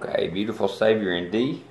Okay, beautiful Savior in D.